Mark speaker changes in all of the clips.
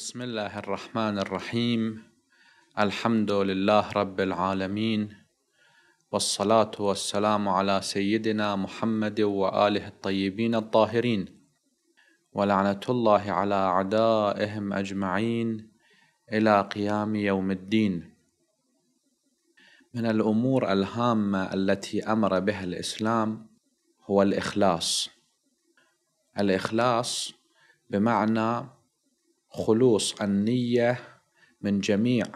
Speaker 1: بسم الله الرحمن الرحيم الحمد لله رب العالمين والصلاة والسلام على سيدنا محمد وآله الطيبين الطاهرين ولعنة الله على أعدائهم أجمعين إلى قيام يوم الدين من الأمور الهامة التي أمر بها الإسلام هو الإخلاص الإخلاص بمعنى خلوص النية من جميع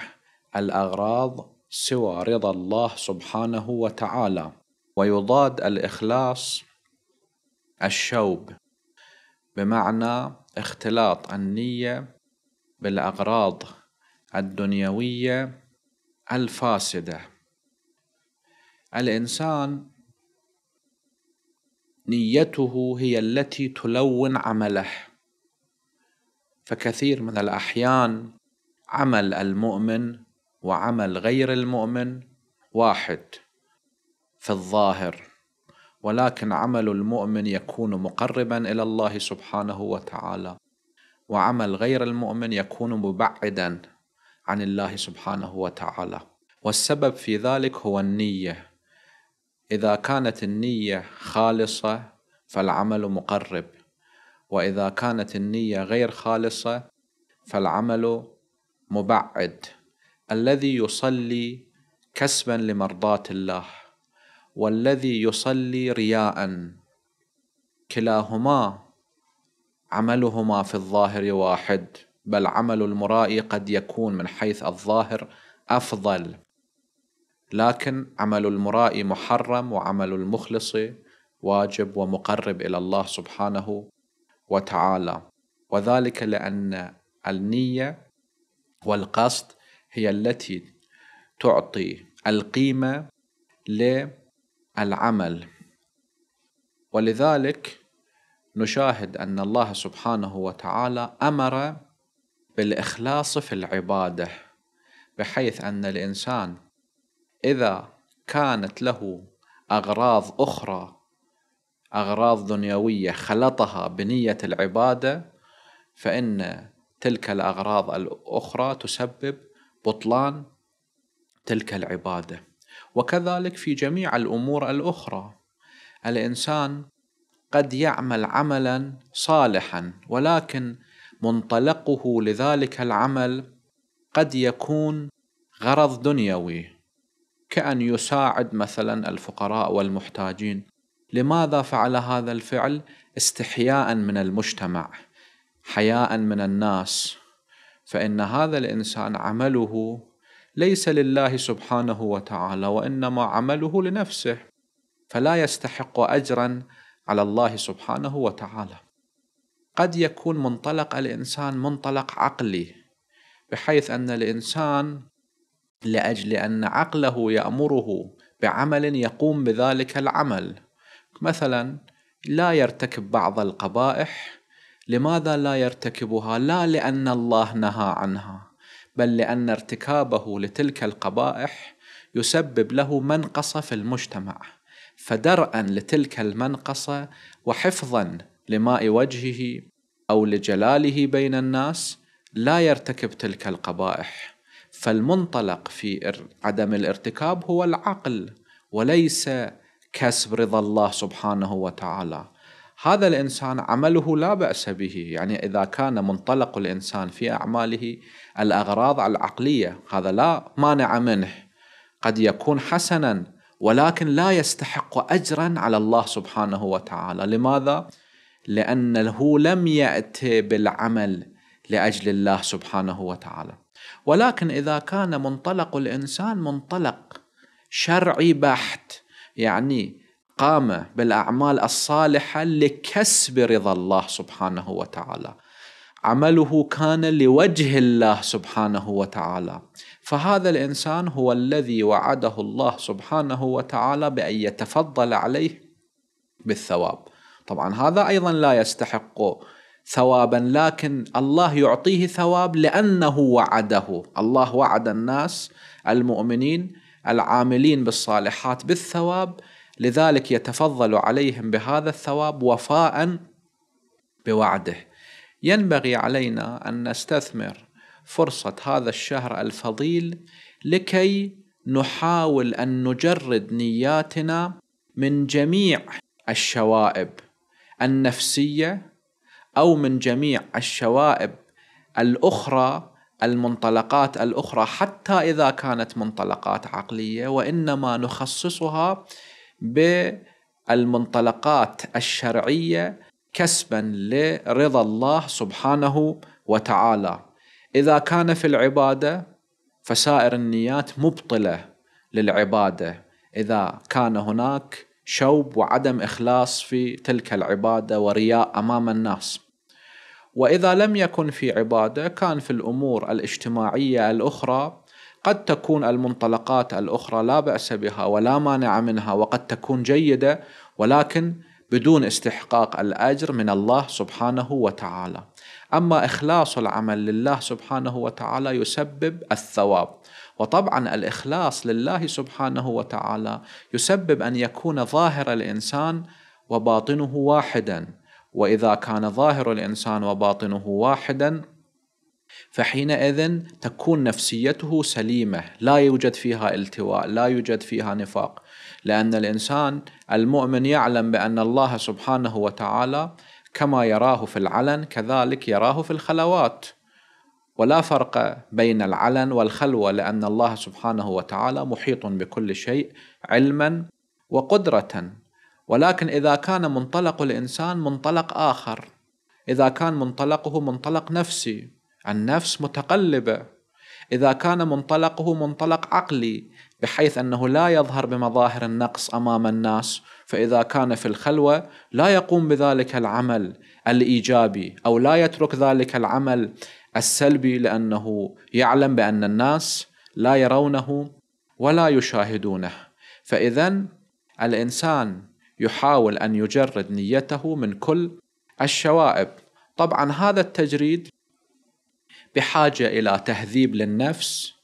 Speaker 1: الأغراض سوى رضا الله سبحانه وتعالى ويضاد الإخلاص الشوب بمعنى اختلاط النية بالأغراض الدنيوية الفاسدة. الإنسان نيته هي التي تلون عمله. فكثير من الأحيان عمل المؤمن وعمل غير المؤمن واحد في الظاهر ولكن عمل المؤمن يكون مقربا إلى الله سبحانه وتعالى وعمل غير المؤمن يكون مبعدا عن الله سبحانه وتعالى. والسبب في ذلك هو النية. إذا كانت النية خالصة فالعمل مقرب. وإذا كانت النية غير خالصة فالعمل مبعد الذي يصلي كسبا لمرضاة الله والذي يصلي رياء كلاهما عملهما في الظاهر واحد بل عمل المرائي قد يكون من حيث الظاهر أفضل. لكن عمل المرائي محرم وعمل المخلص واجب ومقرب إلى الله سبحانه وتعالى. وذلك لأن النية والقصد هي التي تعطي القيمة للعمل. ولذلك نشاهد أن الله سبحانه وتعالى أمر بالإخلاص في العبادة بحيث أن الإنسان إذا كانت له أغراض أخرى أغراض دنيوية خلطها بنية العبادة فإن تلك الأغراض الأخرى تسبب بطلان تلك العبادة. وكذلك في جميع الأمور الأخرى الإنسان قد يعمل عملا صالحا ولكن منطلقه لذلك العمل قد يكون غرض دنيوي كأن يساعد مثلا الفقراء والمحتاجين. لماذا فعل هذا الفعل؟ استحياء من المجتمع حياء من الناس. فإن هذا الإنسان عمله ليس لله سبحانه وتعالى وإنما عمله لنفسه فلا يستحق أجرا على الله سبحانه وتعالى. قد يكون منطلق الإنسان منطلق عقلي بحيث أن الإنسان لأجل أن عقله يأمره بعمل يقوم بذلك العمل. مثلا لا يرتكب بعض القبائح لماذا لا يرتكبها؟ لا لأن الله نهى عنها بل لأن ارتكابه لتلك القبائح يسبب له منقصه في المجتمع. فدرءا لتلك المنقصة وحفظا لماء وجهه أو لجلاله بين الناس لا يرتكب تلك القبائح. فالمنطلق في عدم الارتكاب هو العقل وليس كسب رضا الله سبحانه وتعالى. هذا الإنسان عمله لا بأس به يعني إذا كان منطلق الإنسان في أعماله الأغراض العقلية هذا لا مانع منه. قد يكون حسنا ولكن لا يستحق اجرا على الله سبحانه وتعالى. لماذا؟ لأنه لم ياتي بالعمل لأجل الله سبحانه وتعالى. ولكن إذا كان منطلق الإنسان منطلق شرعي بحت يعني قام بالأعمال الصالحة لكسب رضا الله سبحانه وتعالى. عمله كان لوجه الله سبحانه وتعالى. فهذا الإنسان هو الذي وعده الله سبحانه وتعالى بأن يتفضل عليه بالثواب. طبعا هذا أيضا لا يستحق ثوابا لكن الله يعطيه ثواب لأنه وعده. الله وعد الناس المؤمنين العاملين بالصالحات بالثواب لذلك يتفضل عليهم بهذا الثواب وفاء بوعده. ينبغي علينا أن نستثمر فرصة هذا الشهر الفضيل لكي نحاول أن نجرد نياتنا من جميع الشوائب النفسية أو من جميع الشوائب الأخرى المنطلقات الأخرى حتى إذا كانت منطلقات عقلية وإنما نخصصها بالمنطلقات الشرعية كسبا لرضا الله سبحانه وتعالى. إذا كان في العبادة فسائر النيات مبطلة للعبادة. إذا كان هناك شوب وعدم إخلاص في تلك العبادة ورياء أمام الناس. وإذا لم يكن في عبادة كان في الأمور الاجتماعية الأخرى قد تكون المنطلقات الأخرى لا بأس بها ولا مانع منها وقد تكون جيدة ولكن بدون استحقاق الأجر من الله سبحانه وتعالى. أما إخلاص العمل لله سبحانه وتعالى يسبب الثواب. وطبعا الإخلاص لله سبحانه وتعالى يسبب أن يكون ظاهر الإنسان وباطنه واحدا وإذا كان ظاهر الإنسان وباطنه واحدا فحينئذ تكون نفسيته سليمة لا يوجد فيها التواء لا يوجد فيها نفاق. لأن الإنسان المؤمن يعلم بأن الله سبحانه وتعالى كما يراه في العلن كذلك يراه في الخلوات. ولا فرق بين العلن والخلوة لأن الله سبحانه وتعالى محيط بكل شيء علما وقدره. ولكن إذا كان منطلق الإنسان منطلق آخر. إذا كان منطلقه منطلق نفسي النفس متقلبة. إذا كان منطلقه منطلق عقلي بحيث أنه لا يظهر بمظاهر النقص أمام الناس فإذا كان في الخلوة لا يقوم بذلك العمل الإيجابي أو لا يترك ذلك العمل السلبي لأنه يعلم بأن الناس لا يرونه ولا يشاهدونه. فإذا الإنسان يحاول أن يجرد نيته من كل الشوائب. طبعا هذا التجريد بحاجة إلى تهذيب للنفس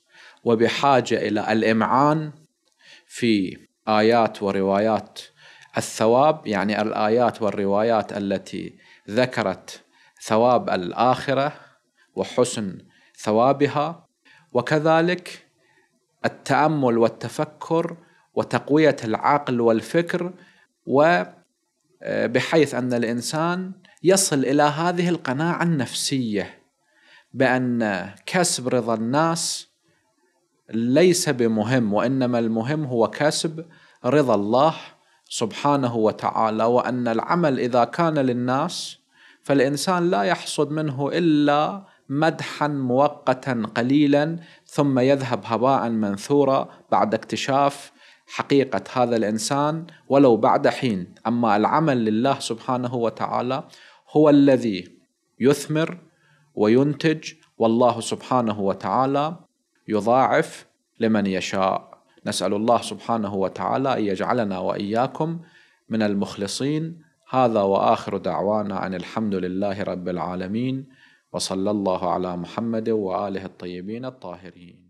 Speaker 1: وبحاجة إلى الإمعان في آيات وروايات الثواب يعني الآيات والروايات التي ذكرت ثواب الآخرة وحسن ثوابها وكذلك التأمل والتفكر وتقوية العقل والفكر وبحيث أن الإنسان يصل إلى هذه القناعة النفسية بأن كسب رضا الناس ليس بمهم وإنما المهم هو كسب رضا الله سبحانه وتعالى وأن العمل إذا كان للناس فالإنسان لا يحصد منه إلا مدحا مؤقتا قليلا ثم يذهب هباء منثورا بعد اكتشاف حقيقة هذا الإنسان ولو بعد حين. أما العمل لله سبحانه وتعالى هو الذي يثمر وينتج والله سبحانه وتعالى يضاعف لمن يشاء. نسأل الله سبحانه وتعالى أن يجعلنا وإياكم من المخلصين. هذا وآخر دعوانا أن الحمد لله رب العالمين وصلى الله على محمد وآله الطيبين الطاهرين.